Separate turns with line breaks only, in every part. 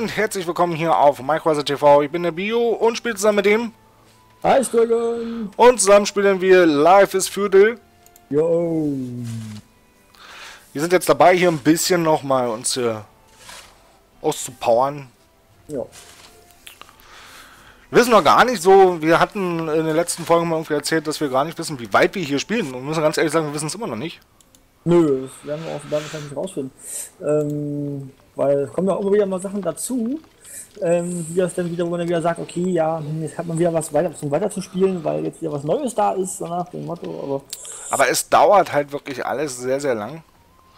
und herzlich willkommen hier auf Microsoft TV. Ich bin der Bio und spiele zusammen mit dem.
Hi, Sturgeon.
Und zusammen spielen wir Life is Feudal.
Yo.
Wir sind jetzt dabei, hier ein bisschen nochmal uns hier auszupowern.
Ja.
Wir wissen noch gar nicht so, wir hatten in den letzten Folgen mal irgendwie erzählt, dass wir gar nicht wissen, wie weit wir hier spielen. Und müssen ganz ehrlich sagen, wir wissen es immer noch nicht.
Nö, das werden wir auch werden wir nicht rausfinden. Ähm, weil es kommen ja auch immer wieder mal Sachen dazu, ähm, wie das dann wieder, wo man dann wieder sagt, okay, ja, hm, jetzt hat man wieder was weiter zum weiterzuspielen, weil jetzt wieder was Neues da ist, so nach dem Motto, aber
Aber es dauert halt wirklich alles sehr, sehr lang.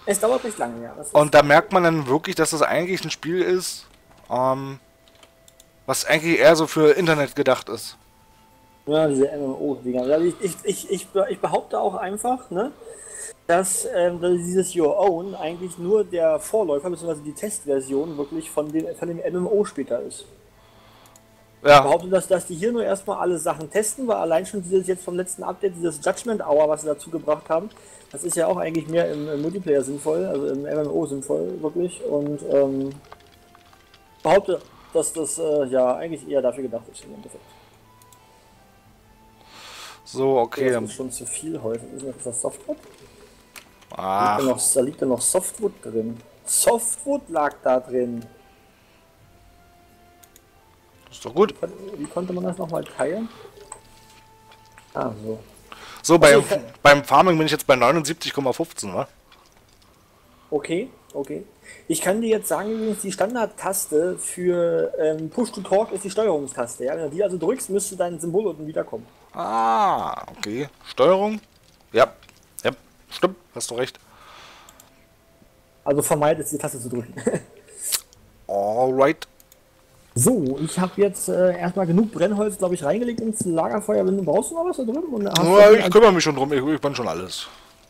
es dauert nicht lange, ja.
Und da merkt man dann wirklich, dass das eigentlich ein Spiel ist, ähm, was eigentlich eher so für Internet gedacht ist.
Ja, diese MMO-Dinger. Also ich, ich, ich, ich, ich behaupte auch einfach, ne, dass, ähm, dass dieses Your Own eigentlich nur der Vorläufer bzw. die Testversion wirklich von dem, von dem MMO später ist. Ich
Ja,
behaupte, dass, dass die hier nur erstmal alle Sachen testen, weil allein schon dieses jetzt vom letzten Update, dieses Judgment Hour, was sie dazu gebracht haben, das ist ja auch eigentlich mehr im, im Multiplayer sinnvoll, also im MMO sinnvoll, wirklich. Und ähm, behaupte, dass das äh, ja eigentlich eher dafür gedacht ist im Endeffekt.
So, okay.
Das ist schon zu viel heute. Ist das, das Softwood?
Ach,
Da, noch, da liegt da noch Softwood drin. Softwood lag da drin.
ist doch gut.
Wie konnte man das nochmal teilen? Ah, so.
So, beim,
ich kann-
beim Farming bin ich jetzt bei 79,15, wa?
Okay, okay. Ich kann dir jetzt sagen, übrigens, die Standardtaste für ähm, Push-to-Talk ist die Steuerungstaste. Ja? Wenn du die also drückst, müsste dein Symbol unten wiederkommen.
Ah, okay. Steuerung? Ja, ja, stimmt, hast du recht.
Also vermeidet es, die Taste zu drücken.
Alright.
so, ich habe jetzt äh, erstmal genug Brennholz, glaube ich, reingelegt ins Lagerfeuer. Wenn du brauchst du noch was da drüben? Und hast du
Ja,
schon
ich kümmere mich schon drum, ich, ich bin schon alles.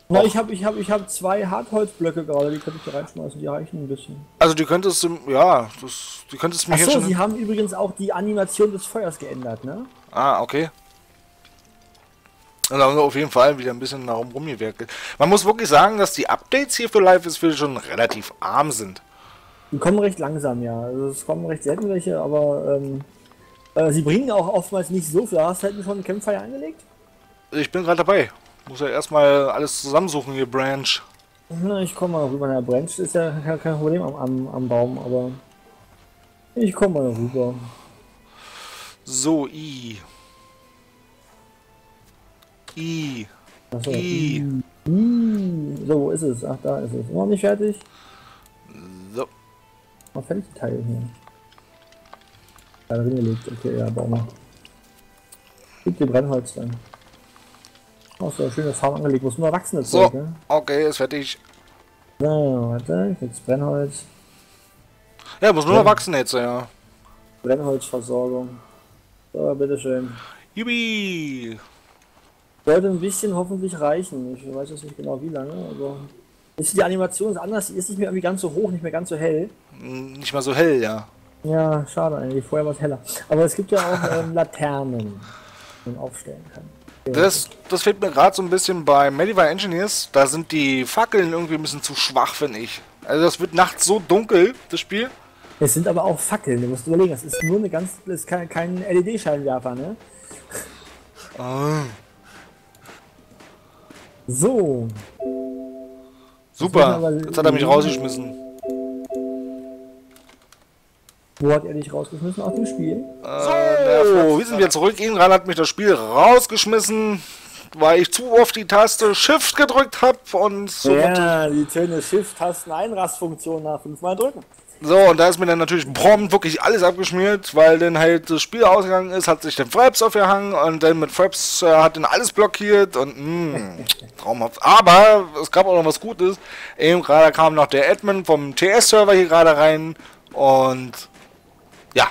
Na, ich habe ich hab, ich hab zwei Hartholzblöcke gerade, die könnte ich da reinschmeißen, die reichen ein bisschen.
Also die könntest du, ja, das, die könntest du mir
Achso, sie haben übrigens auch die Animation des Feuers geändert, ne?
Ah, okay. Und da haben wir auf jeden Fall wieder ein bisschen darum rumgewerkelt. Man muss wirklich sagen, dass die Updates hier für Life is Feudal schon relativ arm sind.
Die kommen recht langsam, ja. Also es kommen recht selten welche, aber ähm, äh, sie bringen auch oftmals nicht so viel. Hast du halt schon Campfire angelegt?
Ich bin gerade dabei. Muss ja erstmal alles zusammensuchen hier, Branch.
Na, ich komme mal rüber. Der Branch ist ja kein kein Problem am, am, am Baum, aber ich komme mal rüber.
So, I. I.
Achso.
I.
I. So, wo ist es? Ach, da ist es. Noch nicht fertig?
So.
Mal fertig die Teile hier. Da drin gelegt. Okay, ja, bau mal. Gib dir Brennholz dann. Du eine schöne Farm angelegt, es nur erwachsene
So,
Zeug, ne?
okay, ist fertig.
So, warte, jetzt Brennholz.
Ja, muss nur noch wachsen jetzt, ja.
Brennholzversorgung. So, bitteschön.
Jubi.
Sollte ein bisschen hoffentlich reichen. Ich weiß jetzt nicht genau wie lange, aber. Ist die Animation ist anders, die ist nicht mehr irgendwie ganz so hoch, nicht mehr ganz so hell.
Hm, Nicht mal so hell, ja.
Ja, schade eigentlich. Vorher war es heller. Aber es gibt ja auch ähm, Laternen, die man aufstellen kann.
Das, das fehlt mir gerade so ein bisschen bei Medieval Engineers. Da sind die Fackeln irgendwie ein bisschen zu schwach, finde ich. Also das wird nachts so dunkel, das Spiel.
Es sind aber auch Fackeln, du musst überlegen, das ist nur eine ganz, das ist kein, kein LED-Scheinwerfer, ne?
Ah,
So,
super. Jetzt hat er mich rausgeschmissen.
wo hat er dich rausgeschmissen aus dem Spiel?
Äh, so, wir sind wieder zurück. Ihn gerade hat mich das Spiel rausgeschmissen, weil ich zu oft die Taste Shift gedrückt habe und so.
Ja, die Töne Shift-Tasten-Einrastfunktion nach fünfmal drücken.
So, und da ist mir dann natürlich prompt wirklich alles abgeschmiert, weil dann halt das Spiel ausgegangen ist, hat sich dann Fraps aufgehangen und dann mit Fraps äh, hat dann alles blockiert und mh, traumhaft. Aber es gab auch noch was Gutes. Eben gerade kam noch der Admin vom TS-Server hier gerade rein und ja,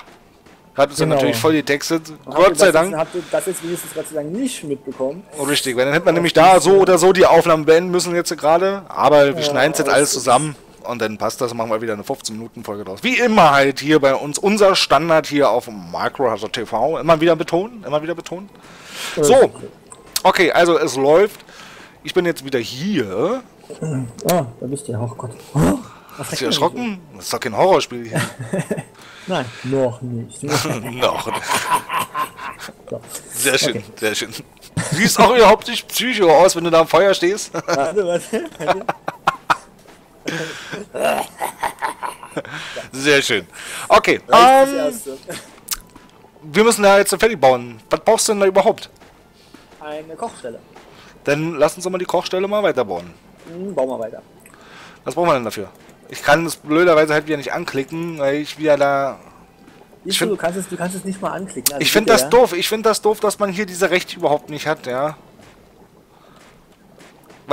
hat uns dann
Genau.
natürlich voll getextet.
Habt
Gott sei Dank.
Jetzt, habt ihr das jetzt wenigstens Gott sei Dank nicht mitbekommen.
Oh, richtig, weil dann hätte man nämlich da so oder so die Aufnahmen beenden müssen jetzt gerade. Aber wir schneiden es jetzt
alles
zusammen und dann passt das. Machen wir wieder eine 15-Minuten-Folge draus. Wie immer halt hier bei uns unser Standard hier auf Microhazard TV. Immer wieder betonen, immer wieder betonen. So, okay, also es läuft. Ich bin jetzt wieder hier.
Ah, da bist du ja, oh Gott. Oh,
Hast du erschrocken? Das ist doch kein Horrorspiel hier.
Nein, noch nicht.
noch.
So.
Sehr schön, okay. sehr schön. Siehst auch überhaupt nicht psycho aus, wenn du da am Feuer stehst. Warte, warte. Sehr schön. Okay. Ähm, wir müssen ja jetzt fertig bauen. Was brauchst du denn da überhaupt?
Eine Kochstelle.
Dann lass uns doch mal die Kochstelle mal weiterbauen.
Hm, bauen wir weiter.
Was brauchen wir denn dafür? Ich kann es blöderweise halt wieder nicht anklicken, weil ich wieder da.
Ich find, du, kannst es, du kannst es nicht mal anklicken.
Also ich finde das ja? doof. Ich finde das doof, dass man hier diese Rechte überhaupt nicht hat, ja.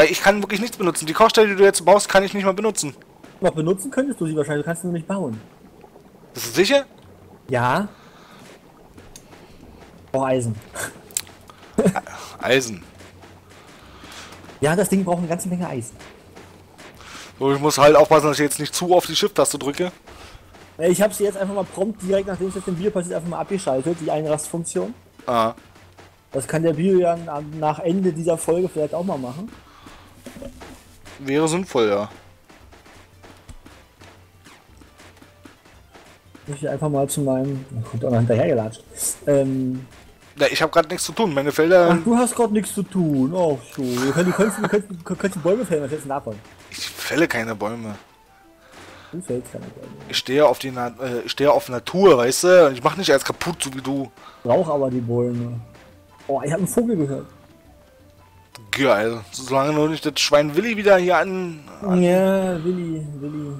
Weil ich kann wirklich nichts benutzen. Die Kochstelle, die du jetzt baust, kann ich nicht mal benutzen.
Noch benutzen könntest du sie wahrscheinlich, du kannst sie nur nicht bauen.
Bist du sicher?
Ja. Oh, Eisen.
Eisen.
Ja, das Ding braucht eine ganze Menge Eisen.
So, ich muss halt aufpassen, dass ich jetzt nicht zu auf die Shift-Taste drücke.
Ich habe sie jetzt einfach mal prompt direkt, nachdem es jetzt im Video passiert, einfach mal abgeschaltet, die Einrastfunktion. Ah. Das kann der Bio ja nach Ende dieser Folge vielleicht auch mal machen.
Wäre sinnvoll, ja.
Ich einfach mal zu meinem. Kommt auch noch hinterhergelatscht. Ähm.
Ja, ich habe gerade nichts zu tun. Meine Felder.
Ach, du hast gerade nichts zu tun. Ach so. Du kannst, du kannst, du kannst, du kannst Bäume fällen. Was hältst du davon?
Ich fälle keine Bäume.
Du fällst keine Bäume.
Ich stehe auf die Na äh, ich stehe auf Natur, weißt du? Ich mach nicht alles kaputt, so wie du.
Brauch aber die Bäume. Oh, ich habe einen Vogel gehört.
Geil. Solange noch nicht das Schwein Willi wieder hier an.
an ja, Willi, Willi.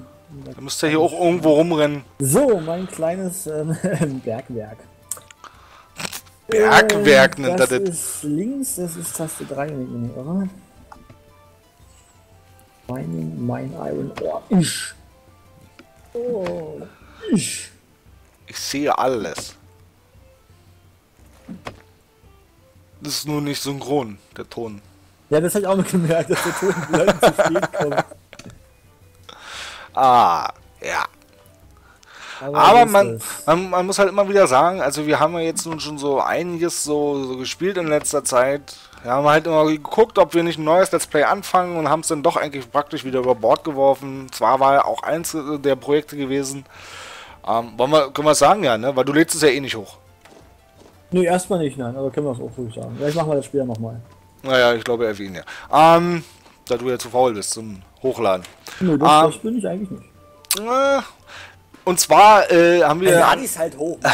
Da müsste hier auch irgendwo rumrennen.
So, mein kleines ähm, Bergwerk.
Bergwerk
äh, nennt er das. Das ist links, das ist Taste 3, oder? Mining, Mine Iron Ore. Ich. Oh, ich.
Ich sehe alles. Das ist nur nicht synchron, der Ton.
Ja, das habe ich auch noch gemerkt, dass der Ton zu spät kommt.
Ah, ja. Aber, Aber man, man, man, muss halt immer wieder sagen, also wir haben ja jetzt nun schon so einiges so, so gespielt in letzter Zeit. Wir haben halt immer geguckt, ob wir nicht ein neues Let's Play anfangen und haben es dann doch eigentlich praktisch wieder über Bord geworfen. Zwar war ja auch eins der Projekte gewesen. Ähm, wollen wir, können wir sagen, ja, ne? Weil du lädst es ja eh nicht hoch.
Nee, erstmal nicht, nein, aber können wir es auch ruhig sagen. Vielleicht machen wir das später nochmal.
Naja, ich glaube eher weniger. Ähm, da du ja zu faul bist zum Hochladen.
Nö, das, ähm, das bin ich eigentlich nicht.
Äh, und zwar äh, haben wir.
Ja, ist halt hoch.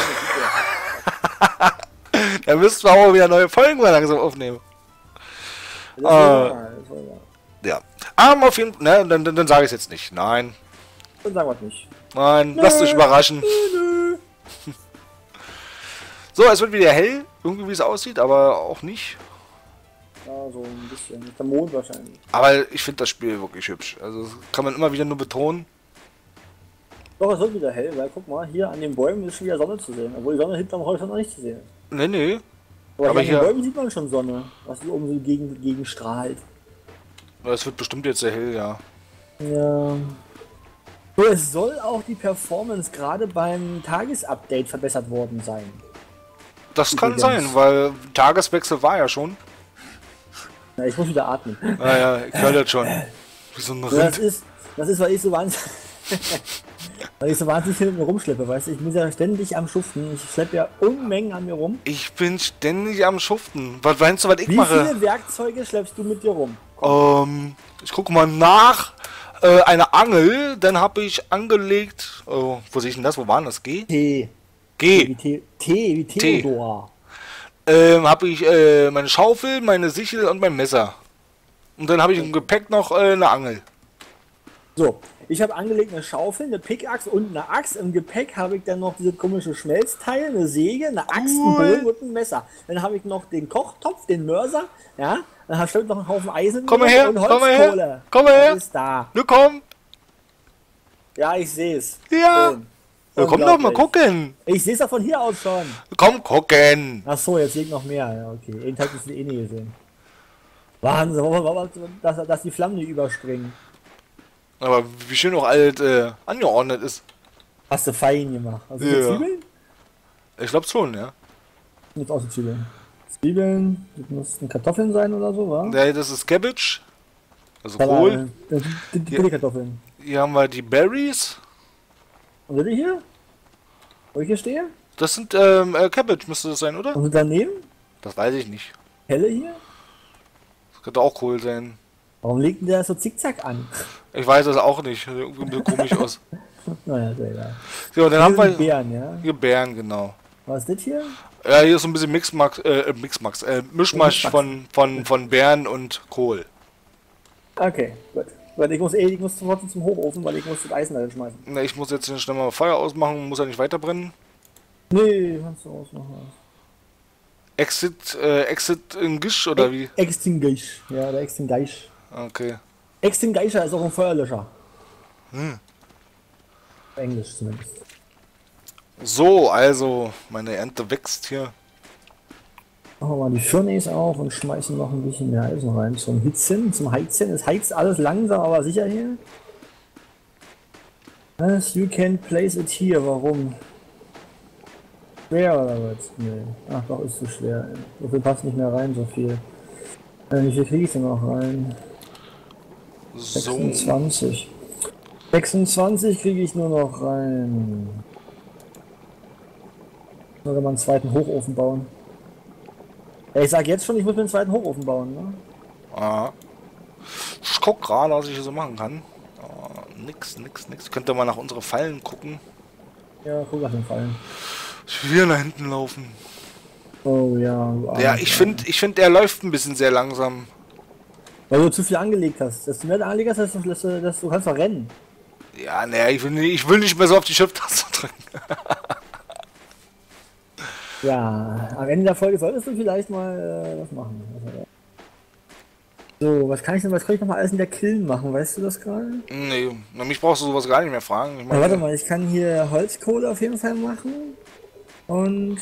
da müssten wir auch wieder neue Folgen mal langsam aufnehmen. Äh, ja. Aber auf jeden Fall, ne, dann, dann, dann sage ich es jetzt nicht. Nein.
Dann sagen wir es nicht.
Nein, nö, lasst euch überraschen. Nö, nö. so, es wird wieder hell, irgendwie wie es aussieht, aber auch nicht.
Ja, so ein bisschen. Mit der Mond wahrscheinlich.
Aber ich finde das Spiel wirklich hübsch. Also kann man immer wieder nur betonen.
Doch, es wird wieder hell, weil guck mal, hier an den Bäumen ist schon wieder Sonne zu sehen. Obwohl die Sonne hinterm Horizont noch nicht zu sehen ist.
Nee, nee.
Aber, Aber hier an den Bäumen sieht man schon Sonne, was die oben so gegen, gegen strahlt.
Es wird bestimmt jetzt sehr hell, ja.
Ja. Es soll auch die Performance gerade beim Tagesupdate verbessert worden sein.
Das Übrigens. kann sein, weil Tageswechsel war ja schon.
Ja, ich muss wieder atmen.
Naja, ah, ich höre das schon. Wie so ein
Rind. Das ist, das ist, weil ich so wahnsinnig, weil ich so wahnsinnig viel mit mir rumschleppe, weißt du? Ich bin ja ständig am Schuften. Ich schleppe ja Unmengen an mir rum.
Ich bin ständig am Schuften. Was meinst du, was ich
Wie
mache?
Wie viele Werkzeuge schleppst du mit dir rum?
Ähm, ich gucke mal nach. Äh, eine Angel, dann habe ich angelegt. Oh, wo sehe ich denn das? Wo war das? G?
T.
G.
T wie, T, wie Theodor
ähm, habe ich äh, meine Schaufel, meine Sichel und mein Messer. Und dann habe ich im Gepäck noch äh, eine Angel.
So, ich habe angelegt eine Schaufel, eine Pickaxe und eine Axt. Im Gepäck habe ich dann noch diese komische Schmelzteil, eine Säge, eine Axt, cool. ein Bogen und ein Messer. Dann habe ich noch den Kochtopf, den Mörser, ja. Dann habe ich noch einen Haufen Eisen
komm her, und Holzkohle. Komm her, komm her.
ist da.
Du komm.
Ja, ich sehe es.
Ja. So. Ja, komm doch mal gucken.
Ich sehe es ja von hier aus schon.
Komm gucken.
Ach so, jetzt ich noch mehr. Ja, okay. Tag ist eh nie gesehen. Wahnsinn, dass, dass die Flammen nicht überspringen.
Aber wie schön auch alt äh, angeordnet ist.
Hast du fein gemacht. Also ja. Zwiebeln?
Ich glaube schon, ja.
Jetzt auch die Zwiebeln. Zwiebeln, das müssten Kartoffeln sein oder so, wa?
Nee, das ist Cabbage. Also Kohl.
Die, die, die Kartoffeln.
Hier haben wir die Berries.
Und die hier? Wo ich hier stehe?
Das sind ähm, äh, Cabbage müsste das sein, oder?
Und daneben?
Das weiß ich nicht.
Helle hier?
Das könnte auch cool sein.
Warum legt denn der so zickzack an?
Ich weiß das auch nicht. Sieht Irgendwie ein bisschen komisch aus.
Naja, ist ja egal.
So, dann haben
Hier sind
wir
Bären, ja?
hier Bären, genau.
Was ist das hier?
Ja, hier ist so ein bisschen Mixmax, äh, Mixmax, äh, Mischmasch von, von, von Bären und Kohl.
Okay, gut. Weil ich muss eh, ich muss sofort zum Hochofen, weil ich muss das Eisen da schmeißen.
Na, ich muss jetzt schnell mal Feuer ausmachen, muss ja nicht weiterbrennen.
Nee, kannst du ausmachen.
Exit, äh, Exit in Gisch oder wie?
Extinguish. Ja, der Extinguish.
Okay.
Extinguisher ist auch ein Feuerlöscher.
Hm.
Englisch zumindest.
So, also, meine Ernte wächst hier.
Machen wir mal die Furnace auf und schmeißen noch ein bisschen mehr Eisen rein zum Hitzen, zum Heizen. Es heizt alles langsam, aber sicher hier. Was? You can place it here. Warum? Schwer oder was? Nee. Ach doch, ist zu schwer. So viel passt nicht mehr rein, so viel. Äh, wie viel kriege ich denn noch rein?
So.
26. 26 kriege ich nur noch rein. Soll mal einen zweiten Hochofen bauen. Ich sag jetzt schon, ich muss mir einen zweiten Hochofen bauen, ne?
Ah. Ich guck gerade, was ich hier so machen kann. Ah, nix, nix, nix. Könnt ihr mal nach unsere Fallen gucken.
Ja, guck nach den Fallen.
Ich will nach hinten laufen.
Oh ja. du
Ja, ich finde, ich finde, er läuft ein bisschen sehr langsam.
Weil du zu viel angelegt hast. Dass du mehr angelegt hast, dass du, dass du, kannst doch rennen.
Ja, naja, ich will, nicht, ich will nicht mehr so auf die Shift-Taste drücken.
Ja, am Ende der Folge solltest du vielleicht mal äh, was machen. So, was kann ich denn, was kann ich noch mal alles in der Kiln machen? Weißt du das gerade?
Nee, na, mich brauchst du sowas gar nicht mehr fragen. Meine,
warte mal, ich kann hier Holzkohle auf jeden Fall machen. Und.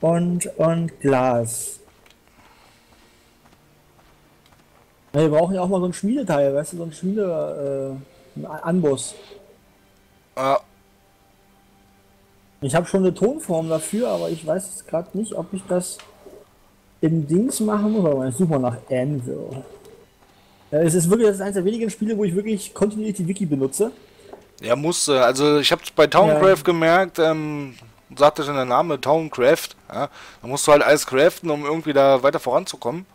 Und, und Glas. Ja, wir brauchen ja auch mal so ein Schmiedeteil, weißt du, so ein Schmiede. Äh, ein Anbus.
äh,
Ich habe schon eine Tonform dafür, aber ich weiß jetzt gerade nicht, ob ich das im Dings machen muss. Mal, ich suche mal nach Anvil. Ja, es ist wirklich das ist eines der wenigen Spiele, wo ich wirklich kontinuierlich die Wiki benutze.
ja, musste. Also, ich habe bei Towncraft gemerkt, ähm, sagte schon der Name Towncraft. Ja, da musst du halt alles craften, um irgendwie da weiter voranzukommen.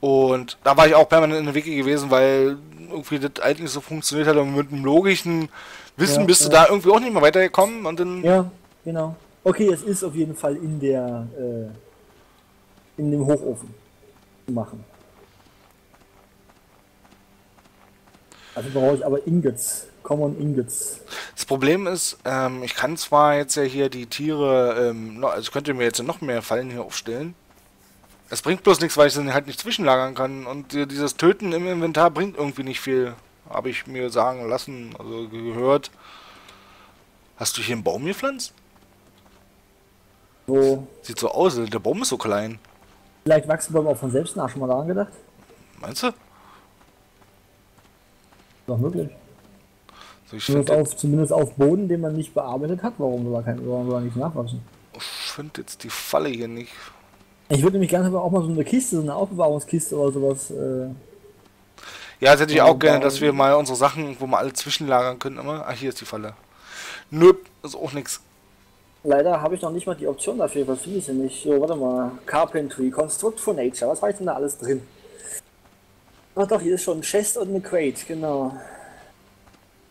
Und da war ich auch permanent in der Wiki gewesen, weil irgendwie das eigentlich so funktioniert hat und mit einem logischen Wissen
Ja,
bist du da irgendwie auch nicht mehr weitergekommen und dann.
Ja, genau. Okay, es ist auf jeden Fall in der äh, in dem Hochofen zu machen. Also brauche ich aber Ingots, Common Ingots.
Das Problem ist, ähm, ich kann zwar jetzt ja hier die Tiere, ähm, noch, also könnt ihr mir jetzt noch mehr Fallen hier aufstellen. Es bringt bloß nichts, weil ich sie halt nicht zwischenlagern kann. Und äh, dieses Töten im Inventar bringt irgendwie nicht viel. Habe ich mir sagen lassen, also gehört. Hast du hier einen Baum gepflanzt?
So,
Sieht so aus, der Baum ist so klein.
vielleicht wachsen Bäume auch von selbst nach, schon mal daran gedacht?
Meinst du?
Doch möglich.
So, ich
Zumindest
finde
auf, zumindest auf Boden, den man nicht bearbeitet hat. Warum soll kein, warum soll nicht nachwachsen?
find jetzt die Falle hier nicht.
Ich würde nämlich gerne auch mal so eine Kiste, so eine Aufbewahrungskiste oder sowas. Äh,
Ja, das hätte ich auch gerne, dass wir mal unsere Sachen, wo wir alle zwischenlagern können, immer. Ah, hier ist die Falle. Nö, ist auch nichts.
leider habe ich noch nicht mal die Option dafür. Was finde ich denn nicht? So, warte mal. Carpentry, Construct for Nature. Was war ich denn da alles drin? Ach doch, hier ist schon ein Chest und eine Crate, genau.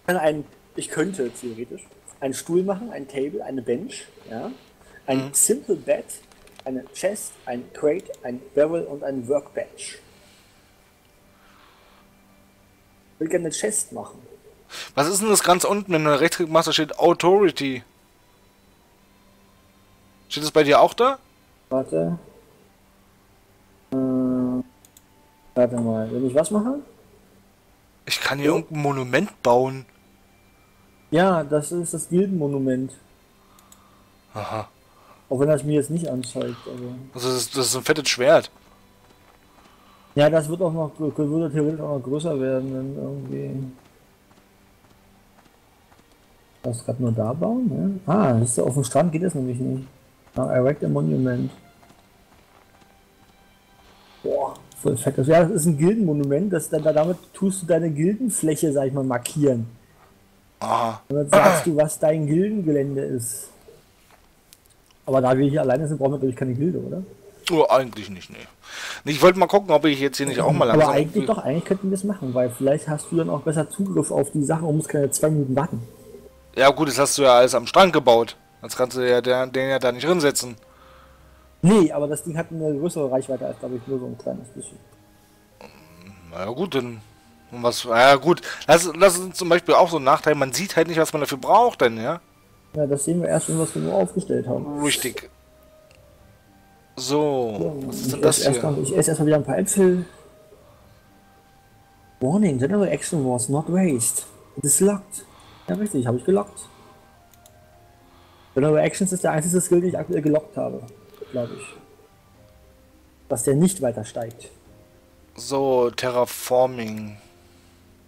Ich ein, ich könnte theoretisch einen Stuhl machen, ein Table, eine Bench, ja. Ein Simple Bed, eine Chest, ein Crate, ein Barrel und ein Workbench. Ich will gerne eine Chest machen.
Was ist denn das ganz unten, wenn du Rechtsklick machst, da steht Authority. Steht das bei dir auch da?
Warte. Äh, warte mal, will ich was machen?
Ich kann hier irgendein Monument bauen.
Ja, das ist das Gildenmonument.
Aha.
Auch wenn das mir jetzt nicht anzeigt. Also.
Also das ist, das ist ein fettes Schwert.
Ja, das wird auch noch, würde theoretisch auch noch größer werden, wenn irgendwie. Das gerade nur da bauen, ne? Ah, ist auf dem Strand geht es nämlich nicht. Ah, erect a monument. Boah, Voll fett. Das, ja, das ist ein Gildenmonument. Das, da, damit tust du deine Gildenfläche, sag ich mal, markieren. Und dann sagst du, was dein Gildengelände ist. Aber da wir hier alleine sind, brauchen wir, glaube ich, keine Gilde, oder?
Oh, eigentlich nicht, nee. Ich wollte mal gucken, ob ich jetzt hier nicht auch mal
Aber
langsam...
eigentlich doch, eigentlich könnten wir das machen, weil vielleicht hast du dann auch besser Zugriff auf die Sachen und musst keine zwei Minuten warten.
Ja gut, das hast du ja alles am Strand gebaut. Das kannst du ja der, den ja da nicht drinsetzen.
Nee, aber das Ding hat eine größere Reichweite als, glaube ich, nur so ein kleines bisschen.
Na ja gut, dann... Und was... Ja gut, das, das ist zum Beispiel auch so ein Nachteil. Man sieht halt nicht, was man dafür braucht, denn, ja?
Ja, das sehen wir erst, wenn wir es nur aufgestellt haben.
Richtig. So, was ist
Ich
denn das
esse erstmal
hier?
ich esse erstmal wieder ein paar Äpfel. Warning, general action was not raised. It is locked. Ja, richtig, habe ich gelockt. General Actions ist der einzige Skill, den ich aktuell gelockt habe, glaube ich. Dass der nicht weiter steigt.
So, Terraforming.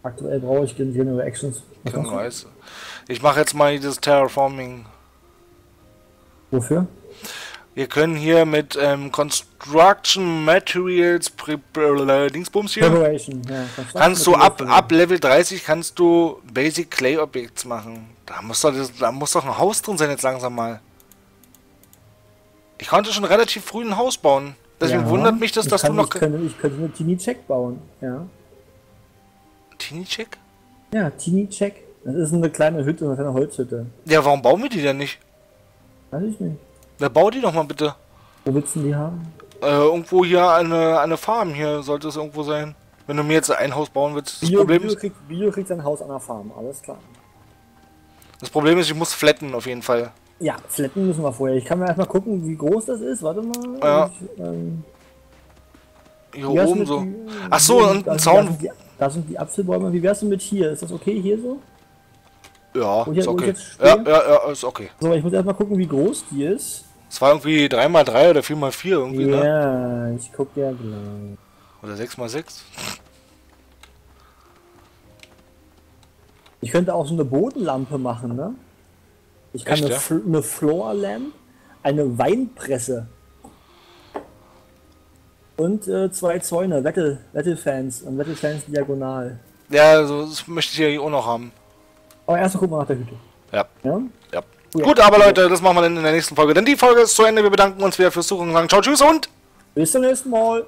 Aktuell brauche ich den General Actions.
Ich mache jetzt mal dieses Terraforming.
Wofür?
Wir können hier mit ähm, Construction Materials Pre Pre- Dingsbums hier.
Preparation, ja.
Kannst du ab, ab Level 30 kannst du Basic Clay Objects machen. Da muss doch, da muss doch ein Haus drin sein jetzt langsam mal. Ich konnte schon relativ früh ein Haus bauen. Deswegen
Ja,
wundert mich das, dass
kann,
du noch...
Ich könnte, ich könnte eine Teeny Check bauen, ja.
Teeny Check?
Ja, Teeny Check. Das ist eine kleine Hütte, eine kleine Holzhütte.
Ja, warum bauen wir die denn nicht?
Weiß ich nicht.
Wer baut die doch mal bitte?
Wo willst du die haben?
Äh, irgendwo hier eine, eine Farm hier sollte es irgendwo sein. Wenn du mir jetzt ein Haus bauen willst. Das
Bio,
Problem,
Bio,
ist,
kriegt, Bio kriegt sein Haus an der Farm, alles klar.
das Problem ist, ich muss flatten auf jeden Fall.
Ja, flatten müssen wir vorher. Ich kann mir erstmal gucken, wie groß das ist. Warte mal.
Ja.
Ich, ähm,
Hier oben so.
die-
Ach so, und ein Zaun.
Da sind, die, da sind die Apfelbäume. Wie wär's denn mit hier? Ist das okay hier so?
Ja,
ich-
ist
ich
okay. Ja, ja, ja, ist okay.
So, ich muss erstmal gucken, wie groß die ist.
Es war irgendwie 3x3 oder 4x4 irgendwie, ne?
Ja, ich guck ja gleich.
Oder 6x6.
Ich könnte auch so eine Bodenlampe machen, ne? Ich kann
Echt,
eine,
ja?
Fl eine Floor Lamp, eine Weinpresse und äh, zwei Zäune, Wettel, Wettelfans und Wettelfans diagonal.
Ja, so, das möchte ich ja auch noch haben.
Aber erst mal gucken wir nach der Hütte.
Ja,
Ja?
ja.
Ja.
Gut, aber Leute, das machen wir dann in der nächsten Folge. Denn die Folge ist zu Ende. Wir bedanken uns wieder fürs Suchen und sagen Ciao, Tschüss und...
Bis zum nächsten Mal.